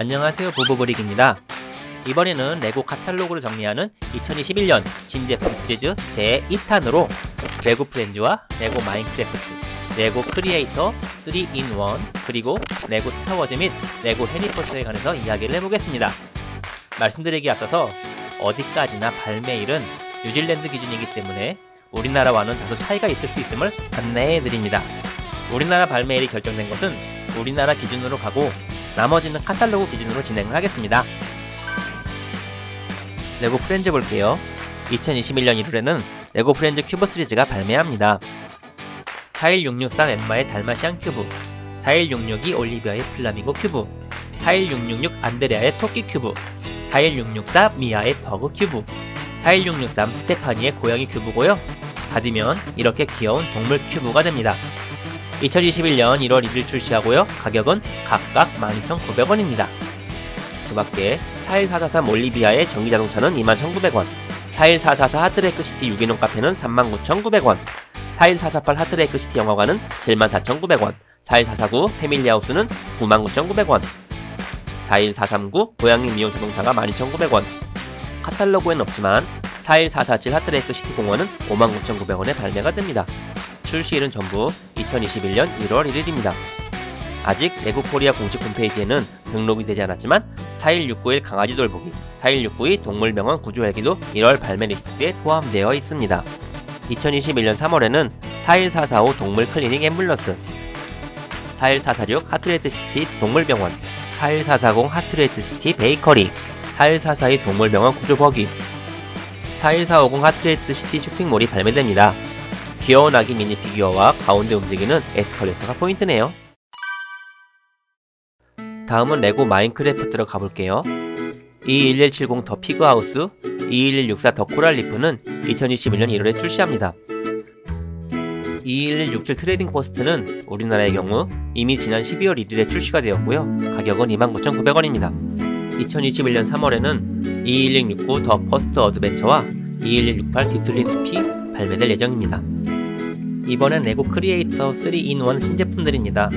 안녕하세요 부부브릭입니다. 이번에는 레고 카탈로그를 정리하는 2021년 신제품 시리즈 제2탄으로 레고 프렌즈와 레고 마인크래프트, 레고 크리에이터 3in1 그리고 레고 스타워즈 및 레고 해리포터에 관해서 이야기를 해보겠습니다. 말씀드리기 앞서서 어디까지나 발매일은 뉴질랜드 기준이기 때문에 우리나라와는 다소 차이가 있을 수 있음을 안내해드립니다. 우리나라 발매일이 결정된 것은 우리나라 기준으로 가고 나머지는 카탈로그 기준으로 진행을 하겠습니다. 레고 프렌즈 볼게요. 2021년 1월에는 레고 프렌즈 큐브 시리즈가 발매합니다. 41663 엠마의 달마시안 큐브 41662 올리비아의 플라밍고 큐브 41666 안드레아의 토끼 큐브 41664 미아의 퍼그 큐브 41663 스테파니의 고양이 큐브고요. 받으면 이렇게 귀여운 동물 큐브가 됩니다. 2021년 1월 1일 출시하고요. 가격은 각각 12,900원입니다. 그 밖에 41443 올리비아의 전기자동차는 21,900원 41444 하트레이크 시티 유기농 카페는 39,900원 41448 하트레이크 시티 영화관은 74,900원 41449 Family House는 99,900원 41439 고양이 미용 자동차가 12,900원 카탈로그엔 없지만 41447 하트레이크 시티 공원은 59,900원에 발매가 됩니다. 출시일은 전부 2021년 1월 1일입니다. 아직 레고 코리아 공식 홈페이지에는 등록이 되지 않았지만 41691 강아지 돌보기, 41692 동물병원 구조 헬기도 1월 발매 리스트에 포함되어 있습니다. 2021년 3월에는 41445 동물 클리닉 앰뷸런스, 41446 하트레이크 시티 동물병원, 41440 하트레이크 시티 베이커리, 41442 동물병원 구조 buggy, 41450 하트레이크 시티 쇼핑몰이 발매됩니다. 귀여운 아기 미니 피규어와 가운데 움직이는 에스컬레이터가 포인트네요. 다음은 레고 마인크래프트로 가볼게요. 21170 The Pig House, 21164 The Coral Reef는 2021년 1월에 출시합니다. 21167 Trading Post는 우리나라의 경우 이미 지난 12월 1일에 출시가 되었고요. 가격은 29,900원입니다. 2021년 3월에는 21169 The First Adventure와 21168 뒤틀린 숲이 발매될 예정입니다. 이번엔 레고 크리에이터 3in1 신제품들입니다.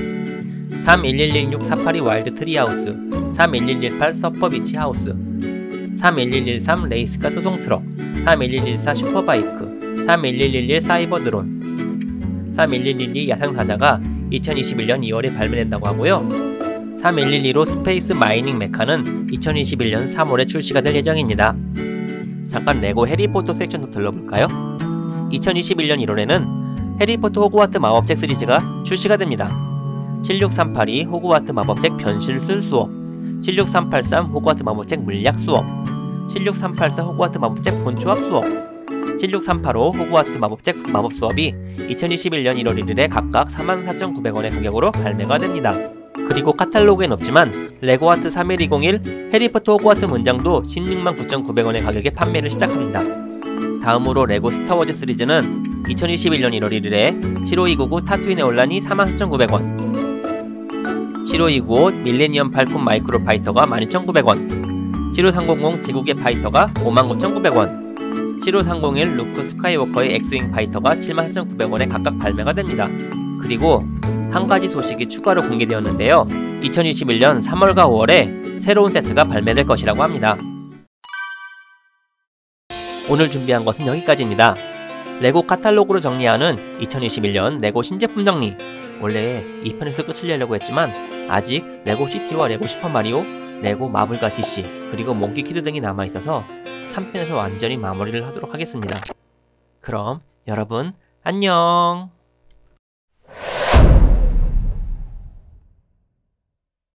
31106 Safari Wild Tree House 31118 Surfer Beach House 31113 race car 수송 트럭 31114 Superbike 31111 사이버 드론 31112 야생 사자가 2021년 2월에 발매된다고 하고요. 31115 Space Mining Mecha는 2021년 3월에 출시가 될 예정입니다. 잠깐 레고 해리포터 섹션도 들러볼까요? 2021년 1월에는 해리포터 호그와트 마법책 시리즈가 출시가 됩니다. 76382 호그와트 마법책 변신술 수업 76383 호그와트 마법책 물약 수업 76384 호그와트 마법책 본초학 수업 76385 호그와트 마법책 마법 수업이 2021년 1월 1일에 각각 44,900원의 가격으로 발매가 됩니다. 그리고 카탈로그엔 없지만 레고아트 31201 해리포터 호그와트 문장도 169,900원의 가격에 판매를 시작합니다. 다음으로 레고 스타워즈 시리즈는 2021년 1월 1일에 75299 타투인의 혼란이 44,900원 75295 밀레니엄 팔콘 Microfighter가 12,900원 75300 제국의 TIE Fighter가 59,900원 75301 루크 스카이워커의 X-wing Fighter가 74,900원에 각각 발매가 됩니다. 그리고 한 가지 소식이 추가로 공개되었는데요. 2021년 3월과 5월에 새로운 세트가 발매될 것이라고 합니다. 오늘 준비한 것은 여기까지입니다. 레고 카탈로그로 정리하는 2021년 레고 신제품 정리. 원래 2편에서 끝을 내려고 했지만 아직 레고 시티와 레고 슈퍼마리오, 레고 마블과 DC, 그리고 몽키 키드 등이 남아있어서 3편에서 완전히 마무리를 하도록 하겠습니다. 그럼 여러분 안녕